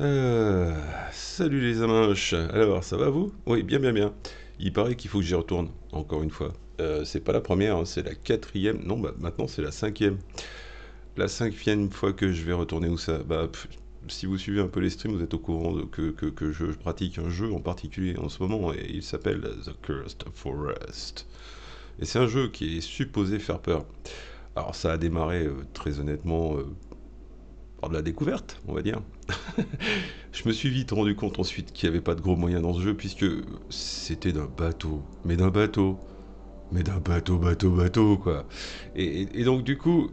Euh, salut les amoches. Alors, ça va vous? Oui, bien, bien, bien. Il paraît qu'il faut que j'y retourne, encore une fois. Euh, c'est pas la première, hein, c'est la quatrième. Non, bah, maintenant c'est la cinquième. La cinquième fois que je vais retourner où ça? Bah, si vous suivez un peu les streams, vous êtes au courant de- que, que- je pratique un jeu en particulier en ce moment, et il s'appelle The Cursed Forest. Et c'est un jeu qui est supposé faire peur. Alors ça a démarré euh, très honnêtement par de la découverte, on va dire. Je me suis vite rendu compte ensuite qu'il n'y avait pas de gros moyens dans ce jeu, puisque c'était d'un bateau, mais d'un bateau, mais d'un bateau, bateau, bateau, quoi. Et, donc du coup,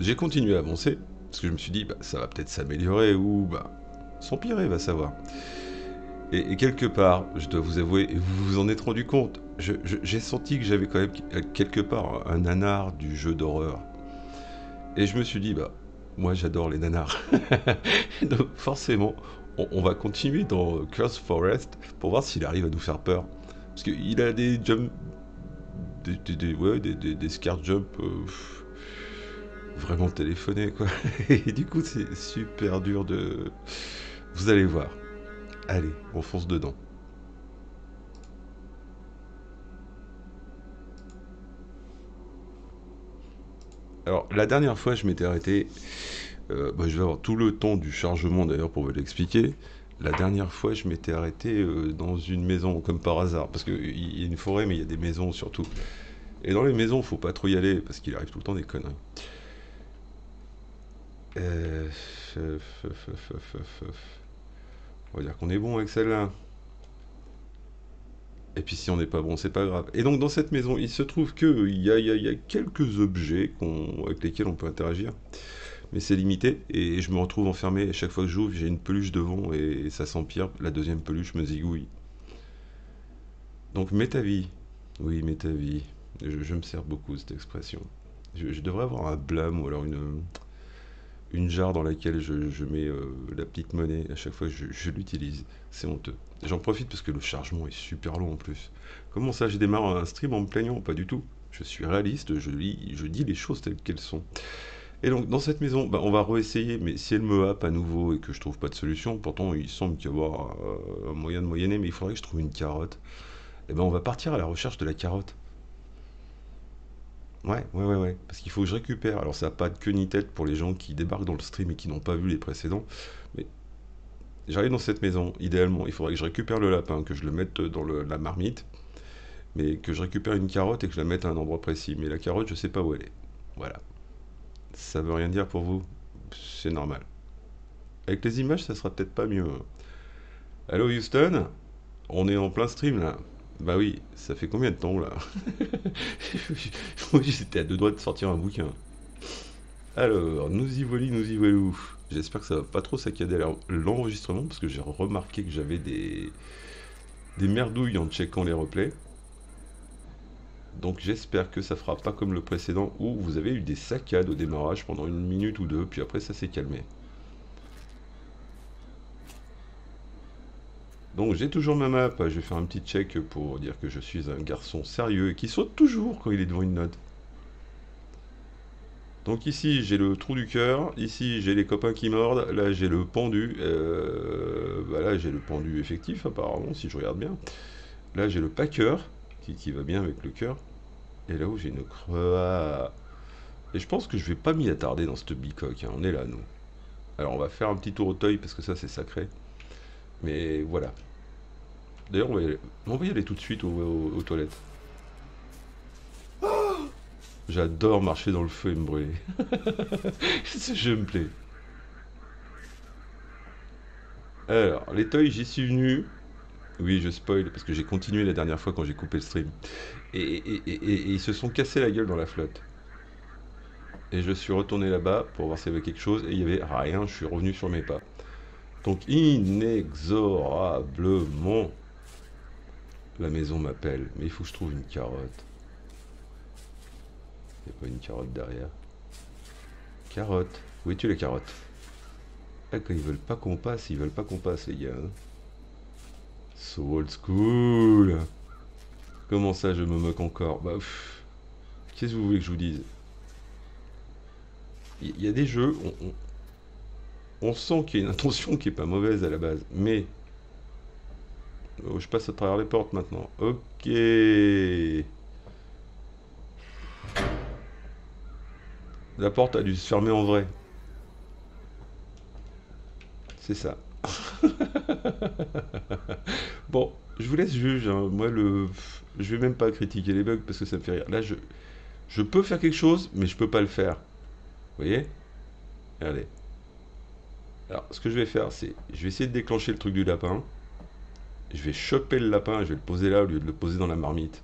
j'ai continué à avancer, parce que je me suis dit, bah, ça va peut-être s'améliorer, ou bah, s'empirer, va savoir. Et, et quelque part, je dois vous avouer, et vous vous en êtes rendu compte, j'ai senti que j'avais quand même quelque part un nanar du jeu d'horreur. Et je me suis dit, bah, moi j'adore les nanars. Donc forcément, on, va continuer dans Curse Forest pour voir s'il arrive à nous faire peur. Parce qu'il a des jump... Des, des, ouais, des, des, scare jump euh, vraiment téléphonés, quoi. Et du coup, c'est super dur de... Vous allez voir. Allez, on fonce dedans. Alors, la dernière fois, je m'étais arrêté. euh, bah, je vais avoir tout le temps du chargement d'ailleurs pour vous l'expliquer. La dernière fois, je m'étais arrêté euh, dans une maison, comme par hasard. Parce qu'il y a une forêt, mais il y a des maisons surtout. Et dans les maisons, faut pas trop y aller, parce qu'il arrive tout le temps des conneries. Euh, On va dire qu'on est bon avec celle-là. Et puis si on n'est pas bon, c'est pas grave. Et donc dans cette maison, il se trouve que il y y a- quelques objets avec lesquels on peut interagir. Mais c'est limité. Et je me retrouve enfermé. Et chaque fois que j'ouvre, j'ai une peluche devant et ça s'empire. La deuxième peluche me zigouille. Donc mets ta vie. Oui, mets ta vie. Je, me sers beaucoup cette expression. Je devrais avoir un blâme ou alors une, une jarre dans laquelle je, je mets euh, la petite monnaie à chaque fois que je, je l'utilise. C'est honteux. J'en profite parce que le chargement est super long en plus. Comment ça, j'ai démarré un stream en me plaignant? Pas du tout. Je suis réaliste, je, lis, je dis les choses telles qu'elles sont. Et donc, dans cette maison, bah, on va réessayer, mais si elle me happe à nouveau et que je trouve pas de solution, pourtant il semble qu'il y avoir euh, un moyen de moyenner, mais il faudrait que je trouve une carotte. Et ben, on va partir à la recherche de la carotte. Ouais, ouais, ouais, ouais. Parce qu'il faut que je récupère. Alors, ça n'a pas de queue ni tête pour les gens qui débarquent dans le stream et qui n'ont pas vu les précédents. Mais j'arrive dans cette maison. Idéalement, il faudrait que je récupère le lapin, que je le mette dans la marmite, mais que je récupère une carotte et que je la mette à un endroit précis. Mais la carotte, je sais pas où elle est. Voilà. Ça veut rien dire pour vous. C'est normal. Avec les images, ça sera peut-être pas mieux. hein. Allô Houston? On est en plein stream là. Bah oui, ça fait combien de temps là? Moi j'étais à deux doigts de sortir un bouquin. Alors, nous y voilà, nous y voilou. J'espère que ça va pas trop saccader l'en- l'enregistrement parce que j'ai remarqué que j'avais des, des merdouilles en checkant les replays. Donc j'espère que ça fera pas comme le précédent où vous avez eu des saccades au démarrage pendant une minute ou deux, puis après ça s'est calmé. Donc j'ai toujours ma map, je vais faire un petit check pour dire que je suis un garçon sérieux et qui saute toujours quand il est devant une note. Donc ici j'ai le trou du cœur, ici j'ai les copains qui mordent, là j'ai le pendu, euh, bah là j'ai le pendu effectif apparemment si je regarde bien. Là j'ai le packer qui, qui va bien avec le cœur. Et là-haut j'ai une croix. Et je pense que je vais pas m'y attarder dans cette bicoque, hein, on est là nous. Alors on va faire un petit tour au toy parce que ça c'est sacré. Mais voilà. D'ailleurs, on va y aller, tout de suite aux, toilettes. J'adore marcher dans le feu et me brûler. Ce jeu me plaît. Alors, les toys, j'y suis venu. Oui, je spoil parce que j'ai continué la dernière fois quand j'ai coupé le stream. Et, et- ils se sont cassés la gueule dans la flotte. Et je suis retourné là-bas pour voir s'il y avait quelque chose et il y avait rien. Je suis revenu sur mes pas. Donc inexorablement, la maison m'appelle. Mais il faut que je trouve une carotte. Il n'y a pas une carotte derrière. Carotte. Où es-tu la carotte Ah, quand ils veulent pas qu'on passe, ils veulent pas qu'on passe, les gars. hein. So old school. Comment ça, je me moque encore? Bah, qu'est-ce que vous voulez que je vous dise? Il y, y a des jeux, on, on- on sent qu'il y a une intention qui est pas mauvaise à la base, mais... Oh, je passe à travers les portes maintenant. Ok. La porte a dû se fermer en vrai. C'est ça. bon, je vous laisse juger. Hein. Moi, le, je vais même pas critiquer les bugs parce que ça me fait rire. Là, je, je peux faire quelque chose, mais je peux pas le faire. Vous voyez? Regardez. Alors, ce que je vais faire, c'est, je vais essayer de déclencher le truc du lapin. Je vais choper le lapin, je vais le poser là au lieu de le poser dans la marmite.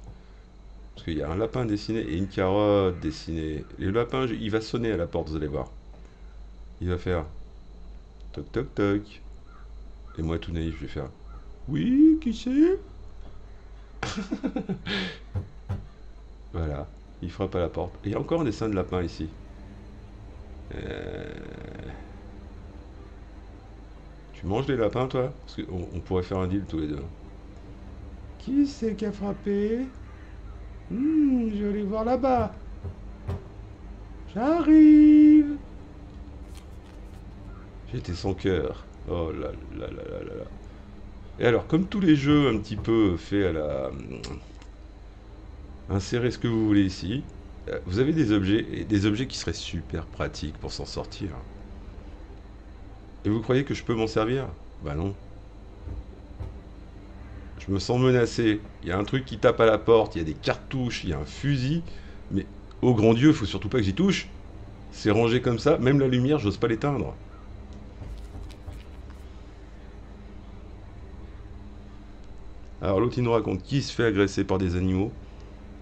Parce qu'il y a un lapin dessiné et une carotte dessinée. Et le lapin, il va sonner à la porte, vous allez voir. Il va faire toc toc toc. Et moi, tout naïf, je vais faire Oui, qui c'est? Voilà, il frappe à la porte. Et il y a encore un dessin de lapin ici. Euh, tu manges des lapins, toi? Parce qu'on on pourrait faire un deal tous les deux. Qui c'est qui a frappé? Hmm, je vais aller voir là-bas. J'arrive. J'étais sans cœur. Oh là là là là là là. Et alors, comme tous les jeux un petit peu faits à la... Insérez ce que vous voulez ici. Euh, vous avez des objets, et des objets qui seraient super pratiques pour s'en sortir. Et vous croyez que je peux m'en servir? Bah non. Je me sens menacé. Il y a un truc qui tape à la porte, il y a des cartouches, il y a un fusil. Mais au grand Dieu, faut surtout pas que j'y touche. C'est rangé comme ça, même la lumière, j'ose pas l'éteindre. Alors l'autre il nous raconte qu'il se fait agresser par des animaux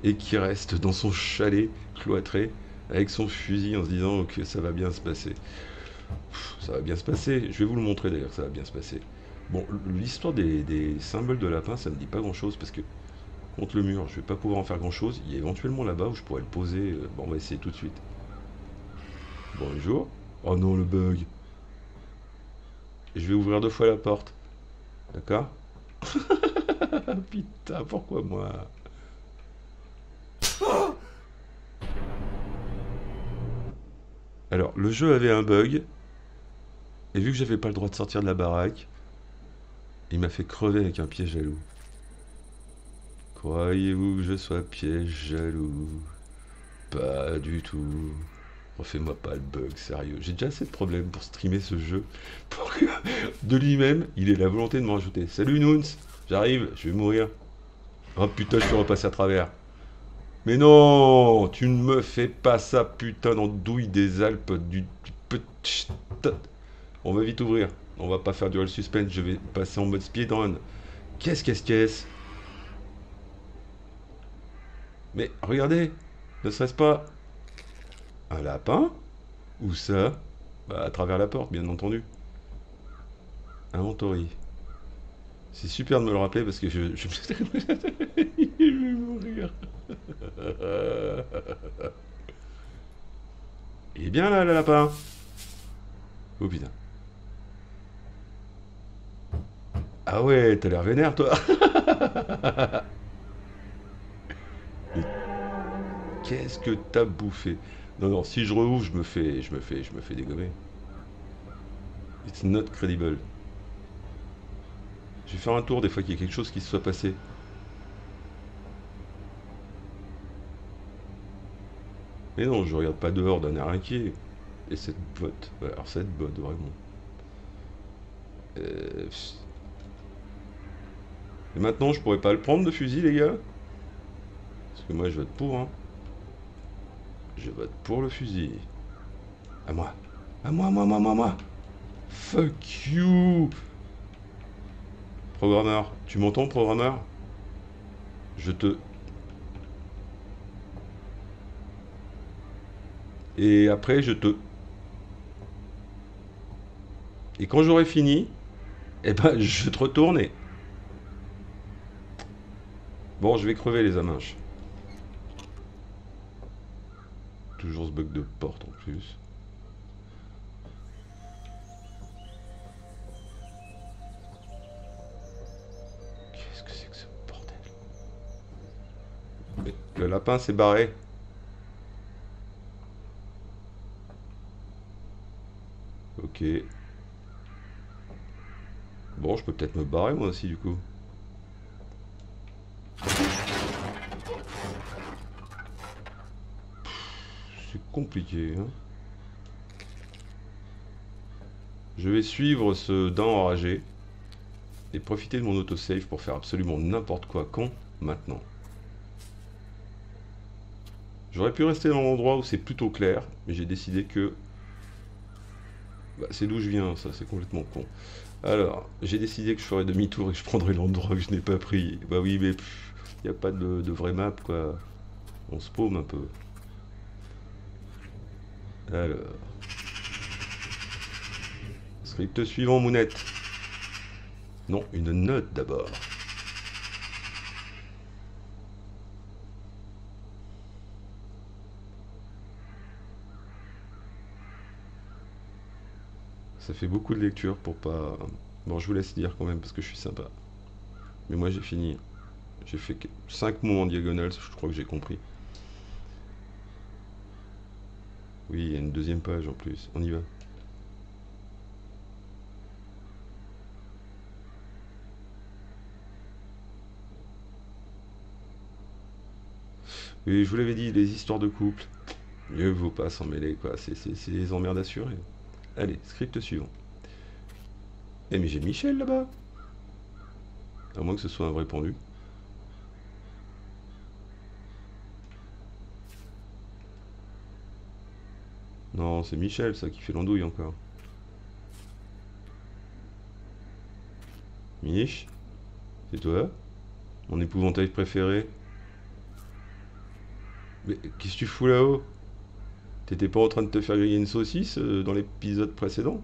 et qui reste dans son chalet cloîtré avec son fusil en se disant que ça va bien se passer. Ça va bien se passer. Je vais vous le montrer d'ailleurs, ça va bien se passer. Bon, l'histoire des, symboles de lapin, ça ne dit pas grand chose parce que contre le mur, je vais pas pouvoir en faire grand chose. Il y a éventuellement là-bas où je pourrais le poser. Euh, bon, on va essayer tout de suite. Bonjour. Oh non, le bug. Je vais ouvrir deux fois la porte. D'accord Putain, pourquoi moi? Alors, le jeu avait un bug. Et vu que j'avais pas le droit de sortir de la baraque, il m'a fait crever avec un piège jaloux. Croyez-vous que je sois piège jaloux? Pas du tout. Refais-moi pas le bug, sérieux. J'ai déjà assez de problèmes pour streamer ce jeu. Pour que de lui-même, il ait la volonté de me rajouter. Salut Noons J'arrive, je vais mourir. Oh putain, je suis repassé à travers. Mais non Tu ne me fais pas ça, putain d'andouille des Alpes du. On va vite ouvrir. On va pas faire du all suspense, je vais passer en mode speedrun. Qu'est-ce, qu'est-ce, qu'est-ce? Mais regardez, ne serait-ce pas un lapin? Ou ça? Bah à travers la porte, bien entendu. Inventory. C'est super de me le rappeler parce que je, je... vais mourir. Il est bien là, le lapin? Oh putain. Ah ouais, t'as l'air vénère, toi. Qu'est-ce que t'as bouffé? Non, non, si je rouvre, je me fais, je me fais, je me fais dégommer. It's not credible. Je vais faire un tour des fois qu'il y a quelque chose qui se soit passé. Mais non, je regarde pas dehors d'un air inquiet. Et cette botte. alors cette botte, vraiment. Euh... Et maintenant, je pourrais pas le prendre de fusil, les gars Parce que moi, je vote pour, hein. Je vote pour le fusil. À moi. À moi, moi, moi, moi, moi. Fuck you Programmeur. Tu m'entends, programmeur? Je te... Et après, je te... Et quand j'aurai fini, eh ben, je te retourne et... Bon, je vais crever les aminches. Toujours ce bug de porte en plus. Qu'est-ce que c'est que ce bordel? Le lapin s'est barré. Ok. Bon, je peux peut-être me barrer moi aussi du coup. C'est compliqué. Hein. je vais suivre ce dent enragé et profiter de mon autosave pour faire absolument n'importe quoi quand maintenant. J'aurais pu rester dans l'endroit où c'est plutôt clair, mais j'ai décidé que... Bah, c'est d'où je viens, ça, c'est complètement con. Alors, j'ai décidé que je ferais demi-tour et que je prendrais l'endroit que je n'ai pas pris. Bah oui, mais il n'y a pas de, de vraie map, quoi. On se paume un peu. Alors... Script suivant, Mounette. Non, une note d'abord. Ça fait beaucoup de lecture pour pas... Bon, je vous laisse lire quand même parce que je suis sympa. Mais moi j'ai fini. J'ai fait 5 mots en diagonale, je crois que j'ai compris. Oui, il y a une deuxième page en plus. On y va. Oui, je vous l'avais dit, les histoires de couple, mieux vaut pas s'en mêler, quoi. C'est les emmerdes assurées. Allez, script suivant. Eh mais j'ai Michel là-bas À moins que ce soit un vrai pendu. Non, c'est Michel ça qui fait l'andouille encore. Mich C'est toi Mon épouvantail préféré mais qu'est-ce que tu fous là-haut? T'étais pas en train de te faire griller une saucisse euh, dans l'épisode précédent?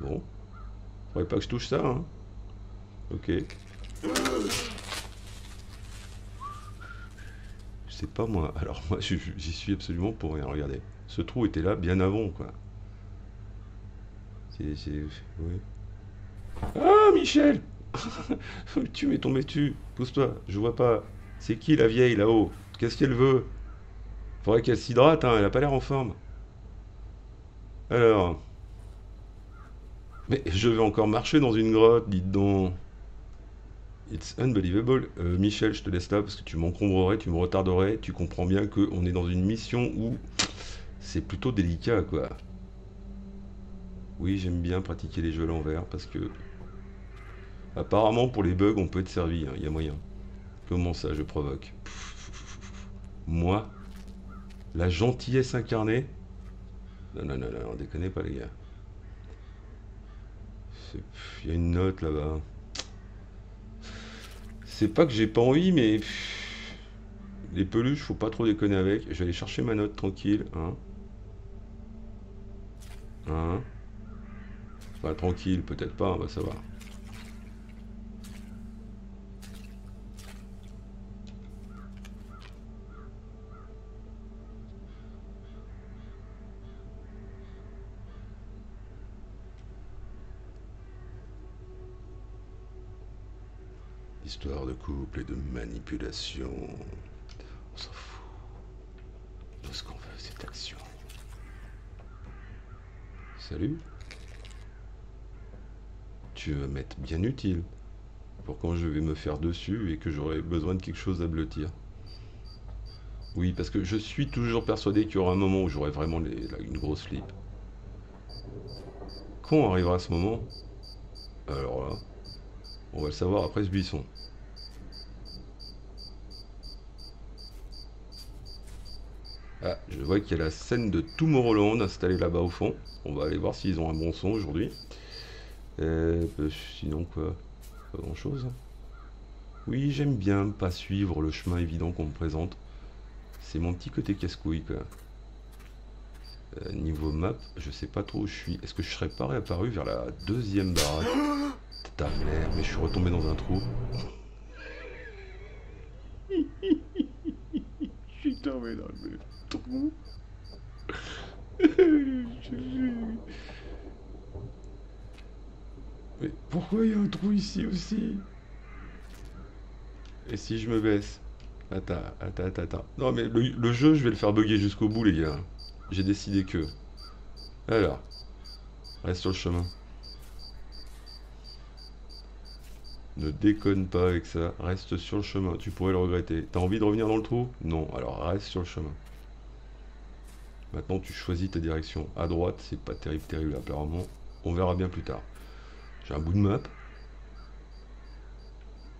Bon. Faudrait pas que je touche ça, hein. Ok. Sais pas moi. Alors moi, j'y suis absolument pour rien. Regardez. Ce trou était là bien avant, quoi. C'est... Oui. Ah, Michel Tu m'es tombé dessus. Pousse-toi. Je vois pas. C'est qui la vieille là-haut? Qu'est-ce qu'elle veut? Faudrait qu'elle s'hydrate, hein, elle a pas l'air en forme. Alors. Mais je vais encore marcher dans une grotte, dites donc. It's unbelievable. Euh, Michel, je te laisse là parce que tu m'encombrerais, tu me retarderais. Tu comprends bien qu'on est dans une mission où c'est plutôt délicat, quoi. Oui, j'aime bien pratiquer les jeux à l'envers parce que. Apparemment, pour les bugs, on peut être servi, il hein, y a moyen. Comment ça, je provoque? Moi? La gentillesse incarnée? Non, non, non, non, on déconne pas, les gars. Il y a une note là-bas. C'est pas que j'ai pas envie, mais... Les peluches, faut pas trop déconner avec. Je vais aller chercher ma note tranquille. Hein. Hein. Enfin, tranquille, peut-être pas, on va savoir. Histoire de couple et de manipulation. On s'en fout. De ce qu'on veut, cette action. Salut. Tu vas m'être bien utile pour quand je vais me faire dessus et que j'aurai besoin de quelque chose à blottir. Oui, parce que je suis toujours persuadé qu'il y aura un moment où j'aurai vraiment une grosse flip. Quand arrivera ce moment Alors là, on va le savoir après ce buisson. Ah, je vois qu'il y a la scène de Tomorrowland installée là-bas au fond. On va aller voir s'ils ont un bon son aujourd'hui. Euh, sinon quoi Pas grand chose. Hein. Oui, j'aime bien pas suivre le chemin évident qu'on me présente. C'est mon petit côté casse-couille quoi. Euh, niveau map, je sais pas trop où je suis. Est-ce que je serais pas réapparu vers la deuxième baraque? Ta mère, mais je suis retombé dans un trou. je suis tombé dans le trou. Mais pourquoi il y a un trou ici aussi? Et si je me baisse? Attends, attends, attends, attends. Non mais le, le jeu, je vais le faire bugger jusqu'au bout les gars. J'ai décidé que... Alors, reste sur le chemin. Ne déconne pas avec ça. Reste sur le chemin. Tu pourrais le regretter. T'as envie de revenir dans le trou? Non. Alors reste sur le chemin. Maintenant, tu choisis ta direction. À droite, c'est pas terrible, terrible, apparemment. On verra bien plus tard. J'ai un bout de map.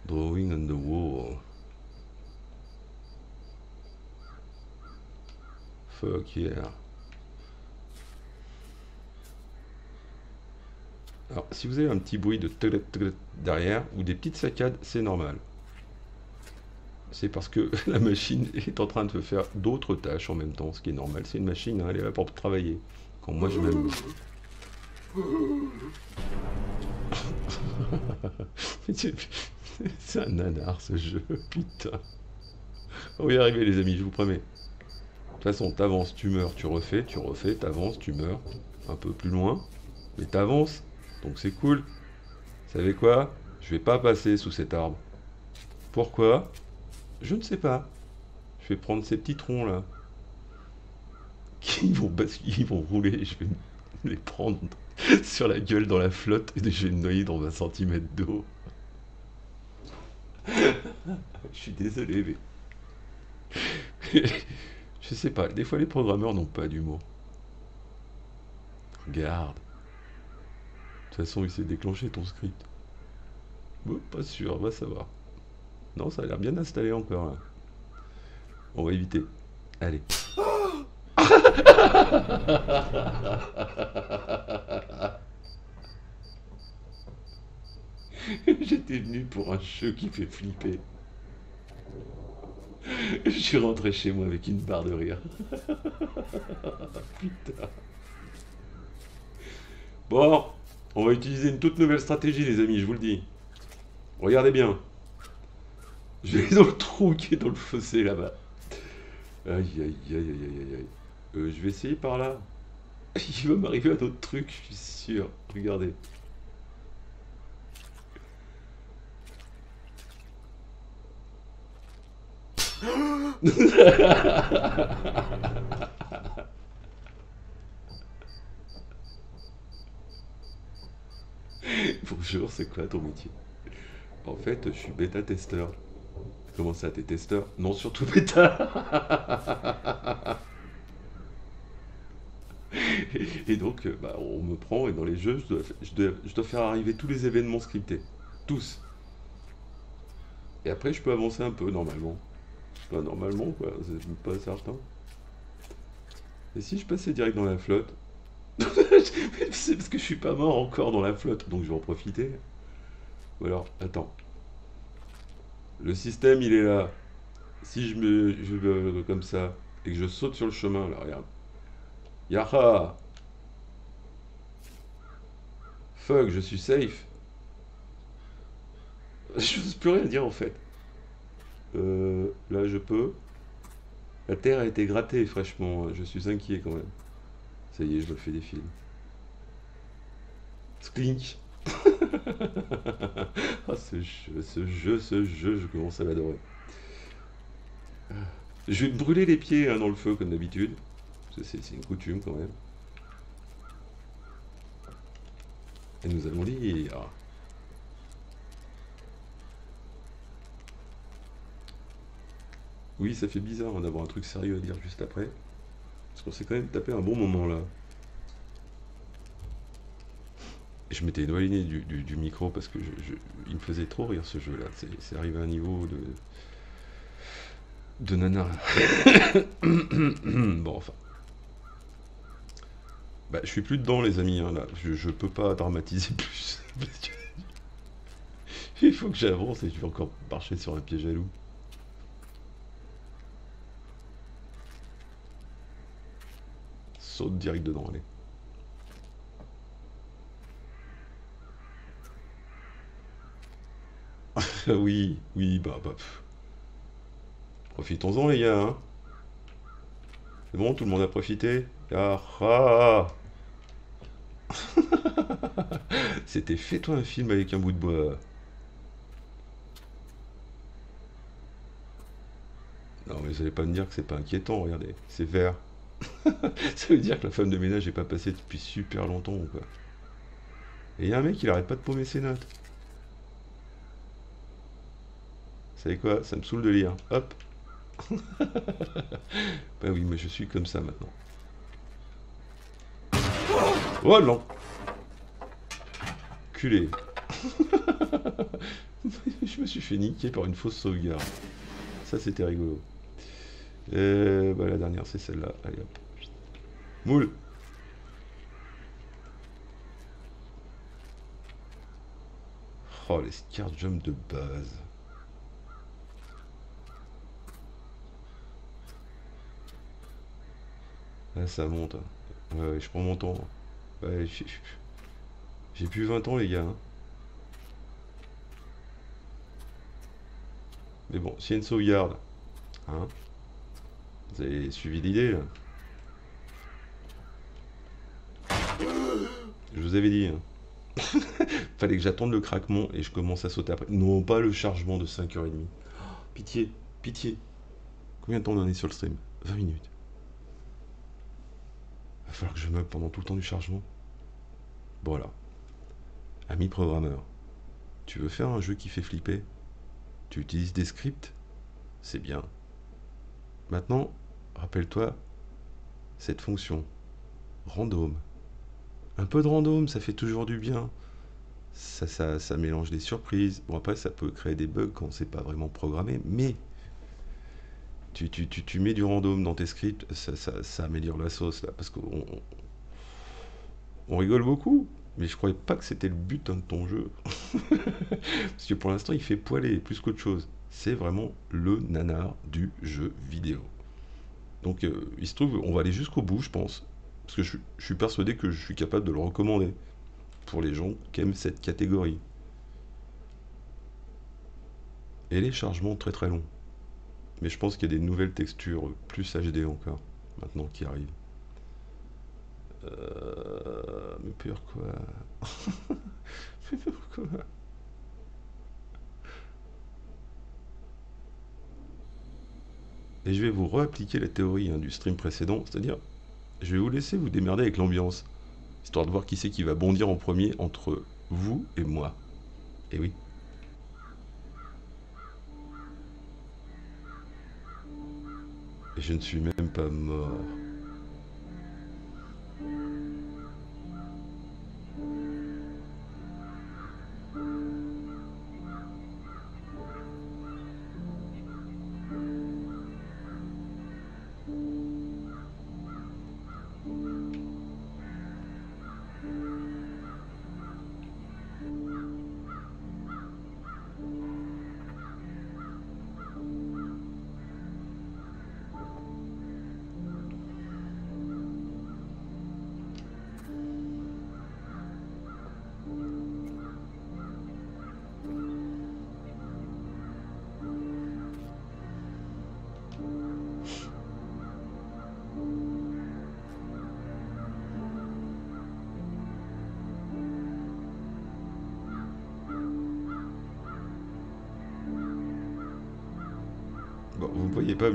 Drawing on the wall. Fuck yeah. Alors, si vous avez un petit bruit de derrière ou des petites saccades, c'est normal. C'est parce que la machine est en train de faire d'autres tâches en même temps, ce qui est normal. C'est une machine, hein, elle est là pour travailler. Quand moi je m'aime. c'est un nanar ce jeu, putain. On va y arriver les amis, je vous promets. De toute façon, t'avances, tu meurs, tu refais, tu refais, t'avances, tu meurs. Un peu plus loin. Mais t'avances, donc c'est cool. Vous savez quoi? Je vais pas passer sous cet arbre. Pourquoi? Je ne sais pas. Je vais prendre ces petits troncs là. Qui vont, ils vont rouler. Je vais les prendre sur la gueule dans la flotte et je vais me noyer dans 20 cm d'eau. je suis désolé, mais. je sais pas, des fois les programmeurs n'ont pas d'humour. Regarde. De toute façon, il s'est déclenché ton script. Bon, pas sûr, on va savoir. Non, ça a l'air bien installé encore. On va éviter. Allez. J'étais venu pour un jeu qui fait flipper. Je suis rentré chez moi avec une barre de rire. Putain. Bon, on va utiliser une toute nouvelle stratégie, les amis, je vous le dis. Regardez bien. Je vais dans le trou qui est dans le fossé là-bas. Aïe, aïe, aïe, aïe, aïe, aïe. Euh, je vais essayer par là. Il va m'arriver à d'autres trucs, je suis sûr. Regardez. Bonjour, c'est quoi ton métier? En fait, je suis bêta-testeur. Comment ça, t'es testeur? Non, surtout bêta Et donc, bah, on me prend et dans les jeux, je dois, faire arriver tous les événements scriptés. Tous. Et après, je peux avancer un peu, normalement. Pas normalement, quoi, c'est pas certain. Et si je passais direct dans la flotte? C'est parce que je suis pas mort encore dans la flotte, donc je vais en profiter. Ou alors, attends. Le système, il est là. Si je me je comme ça et que je saute sur le chemin, là, regarde. Yaha Fuck, je suis safe. Je n'ose plus rien dire en fait. Euh, là, je peux. La terre a été grattée fraîchement. Je suis inquiet quand même. Ça y est, je me fais des films. Sklink oh, ce jeu, ce jeu, ce je commence à l'adorer. Je vais me brûler les pieds hein, dans le feu comme d'habitude. C'est une coutume quand même. Et nous allons lire. Oui, ça fait bizarre hein, d'avoir un truc sérieux à dire juste après. Parce qu'on s'est quand même tapé un bon moment là. Je m'étais éloigné du, micro parce que il me faisait trop rire ce jeu là. C'est arrivé à un niveau de. de nana. bon, enfin. Bah, je suis plus dedans, les amis, hein, là. Je, je peux pas dramatiser plus. Il faut que j'avance et je vais encore marcher sur un piège à loup. saute direct dedans, allez. oui, oui, bah, bah. Profitons-en, les gars. Hein. C'est bon, tout le monde a profité? Ah, ah. C'était fais-toi un film avec un bout de bois. Non, mais vous allez pas me dire que c'est pas inquiétant, regardez. C'est vert. ça veut dire que la femme de ménage n'est pas passée depuis super longtemps, quoi. Et il y a un mec, il arrête pas de paumer ses notes. Savez quoi Ça me saoule de lire. Hop Bah oui, mais je suis comme ça maintenant. Oh non Culé Je me suis fait niquer par une fausse sauvegarde. Ça, c'était rigolo. Euh, bah, la dernière, c'est celle-là. Allez hop. Moule Oh, les scare jump de base. Là, ça monte. hein. Ouais, je prends mon temps. Ouais, j'ai plus 20 ans, les gars. hein. Mais bon, s'il y a une sauvegarde, hein, vous avez suivi l'idée. Je vous avais dit, hein. Fallait que j'attende le craquement et je commence à sauter après. Non, pas le chargement de 5h30. Oh, pitié, pitié. Combien de temps on en est sur le stream? 20 minutes. Va falloir que je meuble pendant tout le temps du chargement. Voilà. Ami programmeur, tu veux faire un jeu qui fait flipper? Tu utilises des scripts? C'est bien. Maintenant, rappelle-toi cette fonction. Random. Un peu de random, ça fait toujours du bien. Ça, ça, ça mélange des surprises. Bon, après, ça peut créer des bugs quand c'est pas vraiment programmé, mais tu, tu, mets du random dans tes scripts, ça, ça, améliore la sauce là. Parce qu'on on, on rigole beaucoup, mais je croyais pas que c'était le but hein, de ton jeu. Parce que pour l'instant, il fait poiler plus qu'autre chose. C'est vraiment le nanar du jeu vidéo. Donc, euh, il se trouve, on va aller jusqu'au bout, je pense. Parce que je, je suis persuadé que je suis capable de le recommander pour les gens qui aiment cette catégorie. Et les chargements très très longs. Mais je pense qu'il y a des nouvelles textures plus HD encore, maintenant qui arrivent. Euh, mais pourquoi Mais pourquoi Et je vais vous réappliquer la théorie hein, du stream précédent, c'est-à-dire, je vais vous laisser vous démerder avec l'ambiance, histoire de voir qui c'est qui va bondir en premier entre vous et moi. Et oui. Je ne suis même pas mort.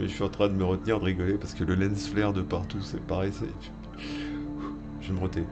Mais je suis en train de me retenir de rigoler parce que le lens flare de partout, c'est pareil. Je vais me retais.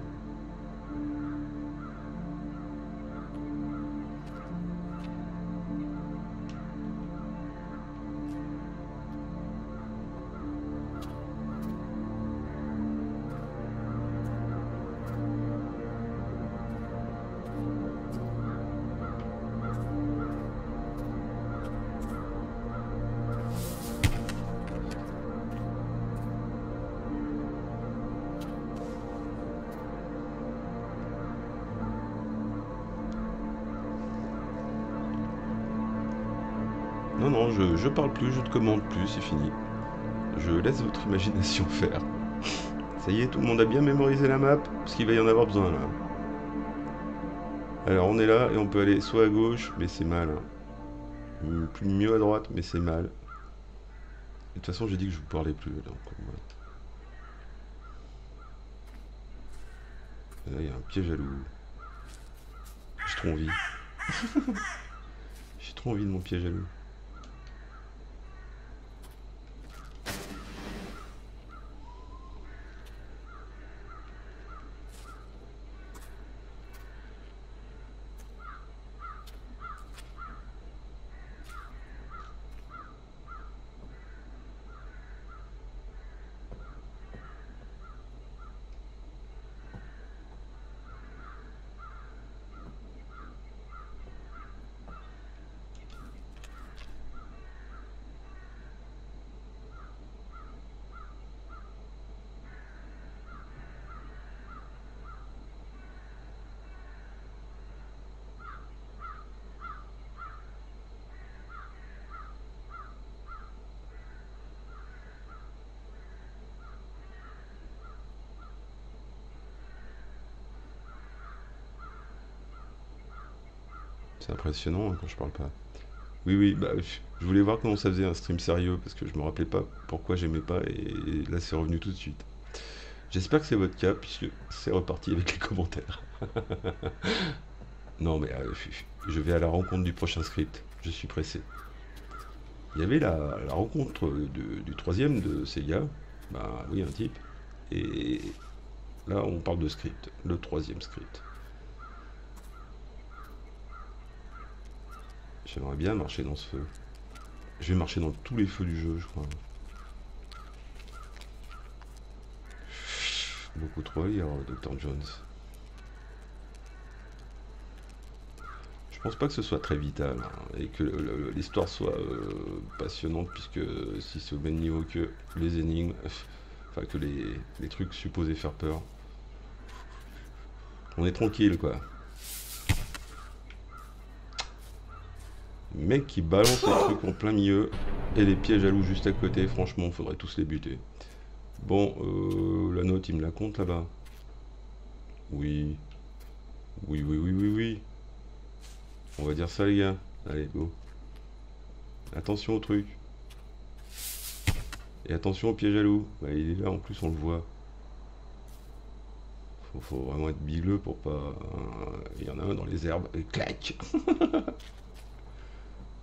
Je, je parle plus, je ne commande plus, c'est fini. Je laisse votre imagination faire. Ça y est, tout le monde a bien mémorisé la map, parce qu'il va y en avoir besoin là. Alors on est là et on peut aller soit à gauche, mais c'est mal. hein. Plus mieux à droite, mais c'est mal. De toute façon, j'ai dit que je vous parlais plus. Donc, Là, il y a un piège à loup. J'ai trop envie. J'ai trop envie de mon piège à loup. Impressionnant hein, quand je parle pas. Oui, oui, bah, je voulais voir comment ça faisait un stream sérieux parce que je me rappelais pas pourquoi j'aimais pas et là c'est revenu tout de suite. J'espère que c'est votre cas puisque c'est reparti avec les commentaires. non mais euh, je vais à la rencontre du prochain script. Je suis pressé. Il y avait la, rencontre du troisième de ces gars. Bah oui, un type. Et là, on parle de script. Le troisième script. J'aimerais bien marcher dans ce feu. Je vais marcher dans tous les feux du jeu, je crois. Beaucoup trop à lire, Dr. Jones. Je pense pas que ce soit très vital hein, et que l'histoire soit euh, passionnante puisque si c'est au même niveau que les énigmes, enfin que les trucs supposés faire peur, on est tranquille quoi. Mec qui balance les trucs en plein milieu et les pièges à loup juste à côté, franchement, faudrait tous les buter. Bon, euh, la note, il me la compte là-bas. Oui. Oui, oui, oui, oui, oui. On va dire ça, les gars. Allez, go. Attention au truc. Et attention au piège à loup. Bah, il est là, en plus, on le voit. Faut, vraiment être bigleux pour pas... Euh, il y en a un dans les herbes. Et clac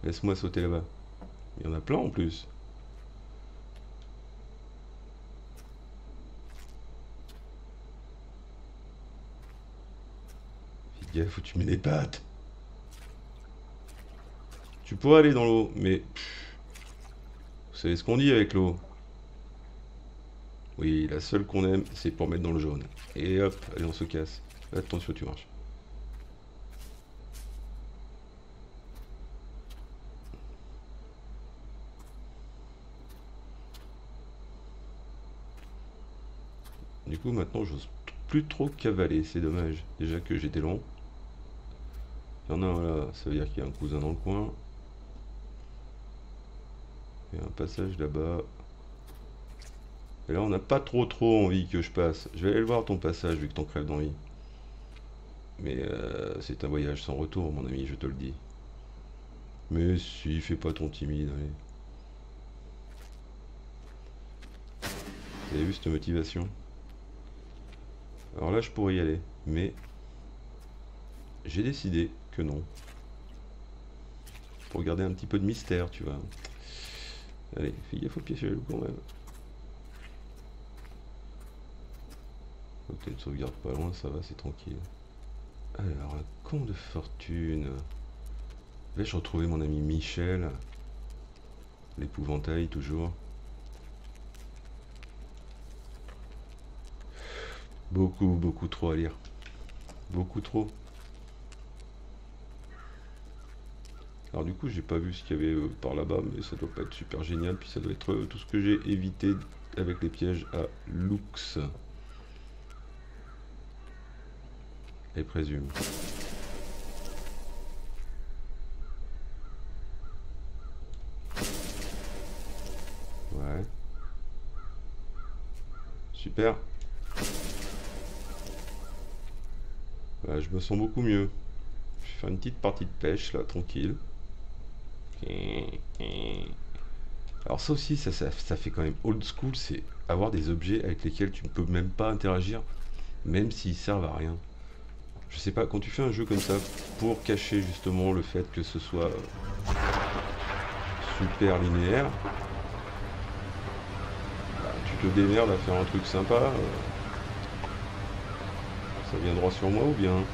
Laisse-moi sauter là-bas. Il y en a plein en plus. Fais gaffe où tu mets les pattes. Tu pourrais aller dans l'eau, mais... Vous savez ce qu'on dit avec l'eau Oui, la seule qu'on aime, c'est pour mettre dans le jaune. Et hop, allez, on se casse. Attention, tu marches. Maintenant, j'ose plus trop cavaler. C'est dommage. Déjà que j'étais long. Il y en a un là, ça veut dire qu'il y a un cousin dans le coin. Il y a un passage là-bas. Et là, on n'a pas trop trop envie que je passe. Je vais aller le voir ton passage, vu que t'en crèves d'envie. Mais euh, c'est un voyage sans retour, mon ami, je te le dis. Mais si, fais pas ton timide, allez. Vous avez vu cette motivation? Alors là, je pourrais y aller, mais j'ai décidé que non. Pour garder un petit peu de mystère, tu vois. Allez, fais gaffe au pied le quand même. Ok, une sauvegarde pas loin, ça va, c'est tranquille. Alors, un con de fortune. Vais-je retrouver mon ami Michel? L'épouvantail, toujours. Beaucoup, beaucoup trop à lire. Beaucoup trop. Alors du coup, j'ai pas vu ce qu'il y avait euh, par là-bas, mais ça doit pas être super génial. Puis ça doit être euh, tout ce que j'ai évité avec les pièges à Lux. Et présume. Ouais. Super. Je me sens beaucoup mieux. Je vais faire une petite partie de pêche là, tranquille. Alors ça aussi, ça, fait quand même old school, c'est avoir des objets avec lesquels tu ne peux même pas interagir, même s'ils servent à rien. Je sais pas, quand tu fais un jeu comme ça, pour cacher justement le fait que ce soit super linéaire, bah, tu te démerdes à faire un truc sympa. Euh, ça vient droit sur moi ou bien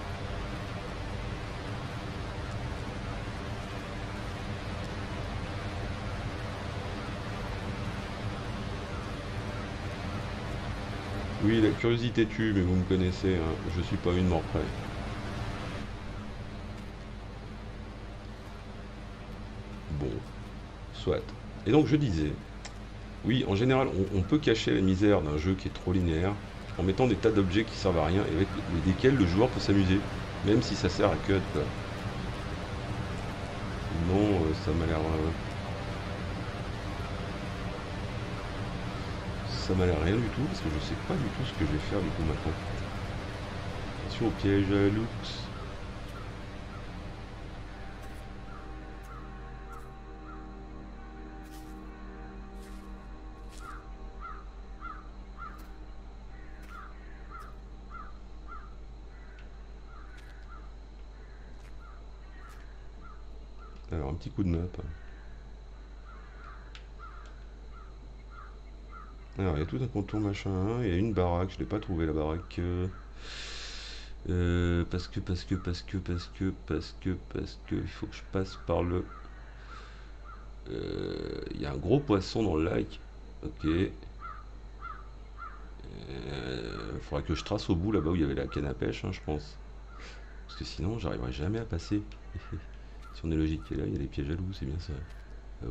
Oui, la curiosité tue, mais vous me connaissez, hein. je suis pas une mort près. Bon, soit. Et donc je disais, oui, en général, on peut cacher la misère d'un jeu qui est trop linéaire en mettant des tas d'objets qui servent à rien et avec lesquels le joueur peut s'amuser, même si ça sert à quoi. Non, euh, ça m'a l'air... Euh, ça m'a l'air rien du tout, parce que je sais pas du tout ce que je vais faire du coup maintenant. Attention au piège à Lux. Coup de map. Alors, il y a tout un contour machin. Il y a une baraque. Je l'ai pas trouvé la baraque. Euh, parce que, parce que, parce que, parce que, parce que, parce que, il faut que je passe par le. Euh, il y a un gros poisson dans le lac. Ok. Euh, faudra que je trace au bout là-bas où il y avait la canne à pêche, hein, je pense. Parce que sinon, j'arriverai jamais à passer. si on est logique. Là, il y a des pièges à loup, c'est bien ça. Ah,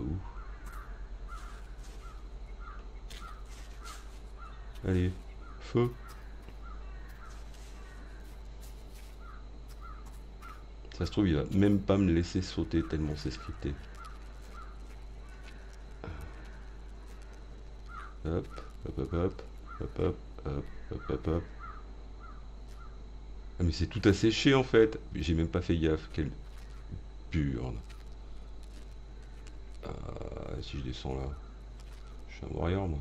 Allez, feu. Ça se trouve, il va même pas me laisser sauter tellement c'est scripté. Hop, hop, hop, hop, hop, hop, hop, hop, hop, hop. Ah mais c'est tout asséché en fait. J'ai même pas fait gaffe. Ah, si je descends là? Je suis un warrior moi.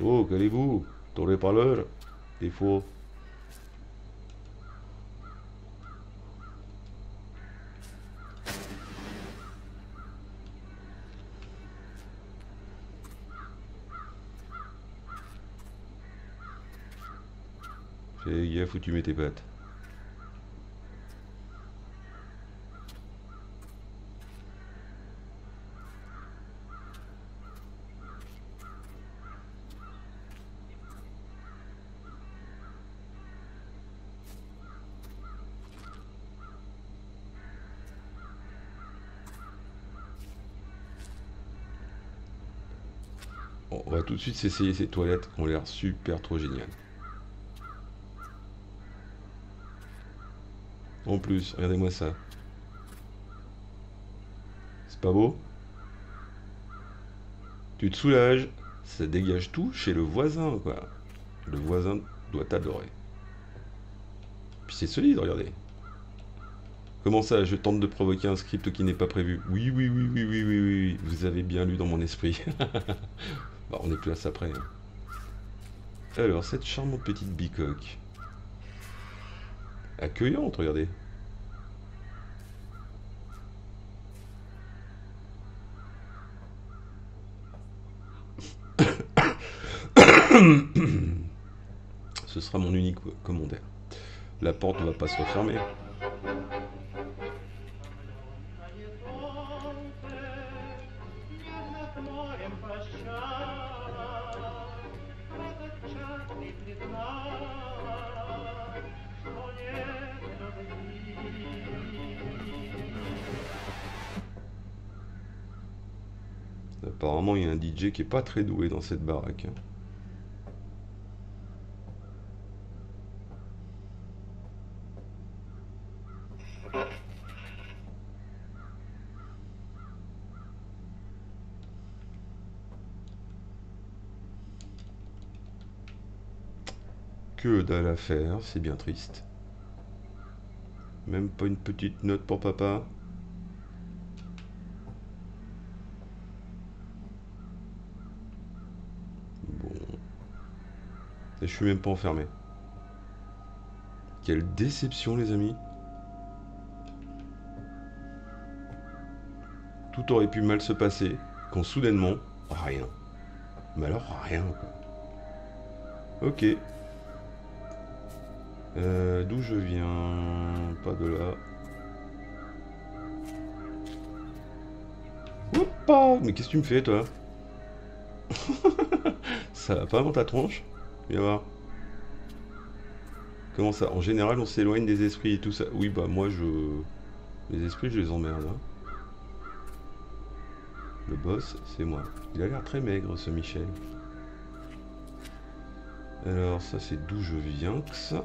Oh, qu'allez-vous Tournez pas l'heure. Des fois. Fais gaffe où tu mets tes pattes. on va tout de suite essayer ces toilettes qui ont l'air super trop géniales. En plus, regardez-moi ça. C'est pas beau? Tu te soulages, ça dégage tout chez le voisin, quoi. Le voisin doit t'adorer. Puis c'est solide, regardez. Comment ça, je tente de provoquer un script qui n'est pas prévu? Oui, oui, oui, oui, oui, oui, oui, vous avez bien lu dans mon esprit. Bah, on est plus à ça près. Hein. Alors, cette charmante petite bicoque. Accueillante, regardez. Ce sera mon unique commentaire. La porte ne va pas se refermer. Apparemment, il y a un DJ qui est pas très doué dans cette baraque. Que dalle à faire, c'est bien triste. Même pas une petite note pour papa. Je suis même pas enfermé. Quelle déception, les amis. Tout aurait pu mal se passer quand soudainement, rien. Mais alors, rien, quoi. Ok. Euh, D'où je viens? Pas de là. Oupa Mais qu'est-ce que tu me fais, toi? Ça va pas dans ta tronche? Viens voir. Comment ça? En général, on s'éloigne des esprits et tout ça. Oui, bah moi, je... Les esprits, je les emmerde. Hein. Le boss, c'est moi. Il a l'air très maigre, ce Michel. Alors, ça, c'est d'où je viens, que ça?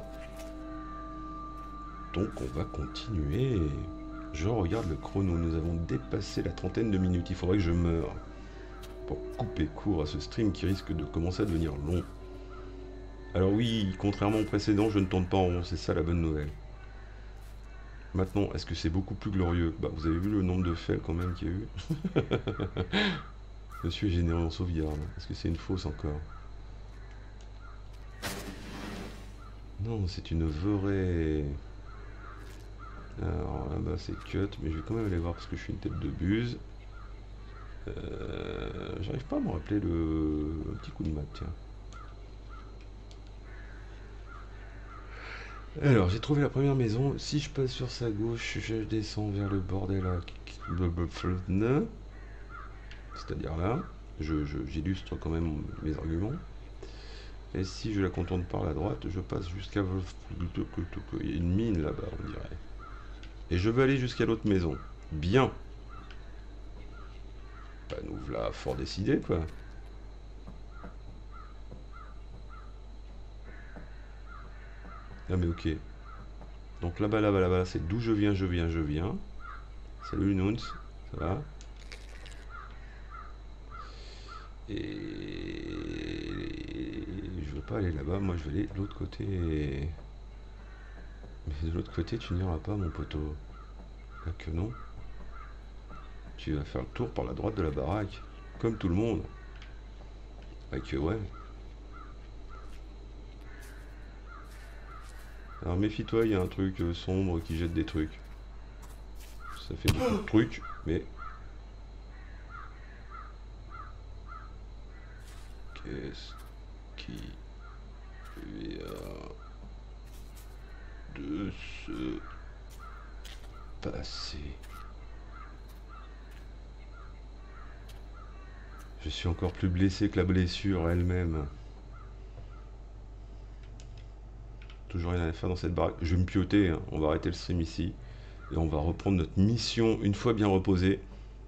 Donc, on va continuer. Je regarde le chrono, nous avons dépassé la trentaine de minutes, il faudrait que je meure pour couper court à ce stream qui risque de commencer à devenir long. Alors oui, contrairement au précédent, je ne tourne pas en rond, c'est ça la bonne nouvelle. Maintenant, est-ce que c'est beaucoup plus glorieux? Bah, vous avez vu le nombre de fails quand même qu'il y a eu? Monsieur est généreux en sauvegarde. Est-ce que c'est une fausse encore? Non, c'est une vraie... Alors là-bas c'est cut, mais je vais quand même aller voir parce que je suis une tête de buse. Euh, j'arrive pas à me rappeler le petit coup de map, tiens. Alors, j'ai trouvé la première maison. Si je passe sur sa gauche, je descends vers le bordel à c'est-à-dire là. J'illustre quand même mes arguments. Et si je la contourne par la droite, je passe jusqu'à... Il y a une mine là-bas, on dirait. Et je veux aller jusqu'à l'autre maison. Bien. Bah, nous voilà fort décidé, quoi. Ah mais ok. Donc là-bas, là-bas, là-bas, c'est d'où je viens, je viens, je viens. Salut Nouns, ça va? Et je veux pas aller là-bas, moi je vais aller de l'autre côté. Mais de l'autre côté, tu n'iras pas, mon poteau. Que non. Tu vas faire le tour par la droite de la baraque, comme tout le monde. Ah que ouais. Alors méfie-toi, il y a un truc euh, sombre qui jette des trucs. Ça fait beaucoup de trucs, mais... Qu'est-ce qui vient de se passer? Je suis encore plus blessé que la blessure elle-même. Toujours rien à faire dans cette baraque. Je vais me pioter, hein. on va arrêter le stream ici. Et on va reprendre notre mission une fois bien reposée.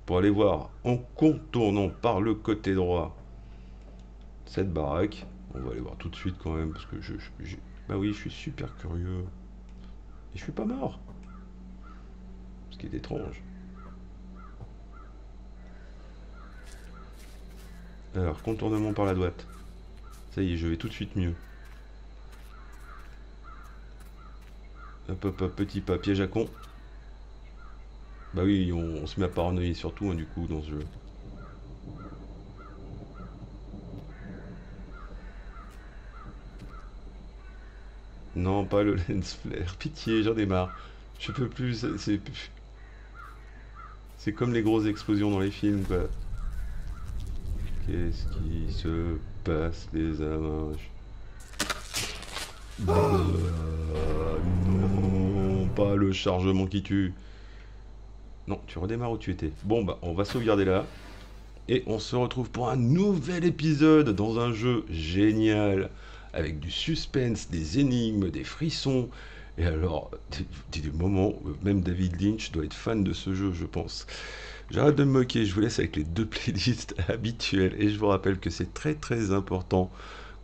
Pour aller voir en contournant par le côté droit cette baraque. On va aller voir tout de suite quand même parce que je, bah oui, je suis super curieux. Et je suis pas mort. Ce qui est étrange. Alors, contournement par la droite. Ça y est, je vais tout de suite mieux. Petit pas, piège à con. Bah oui, on, se met à paranoïer surtout, hein, du coup, dans ce jeu. Non, pas le lens flare. Pitié, j'en ai marre. Je peux plus, c'est... Comme les grosses explosions dans les films, quoi. Qu'est-ce qui se passe, les amis le chargement qui tue. Non, tu redémarres où tu étais. Bon, bah, on va sauvegarder là. Et on se retrouve pour un nouvel épisode dans un jeu génial. Avec du suspense, des énigmes, des frissons. Et alors, des, des moments, même David Lynch doit être fan de ce jeu, je pense. J'arrête de me moquer, je vous laisse avec les deux playlists habituelles. Et je vous rappelle que c'est très très important.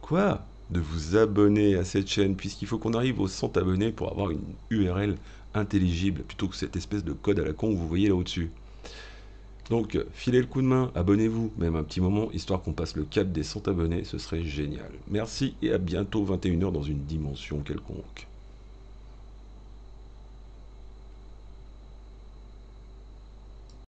Quoi? De vous abonner à cette chaîne, puisqu'il faut qu'on arrive aux 100 abonnés pour avoir une URL intelligible, plutôt que cette espèce de code à la con que vous voyez là au-dessus. Donc, filez le coup de main, abonnez-vous, même un petit moment, histoire qu'on passe le cap des 100 abonnés, ce serait génial. Merci et à bientôt 21h dans une dimension quelconque.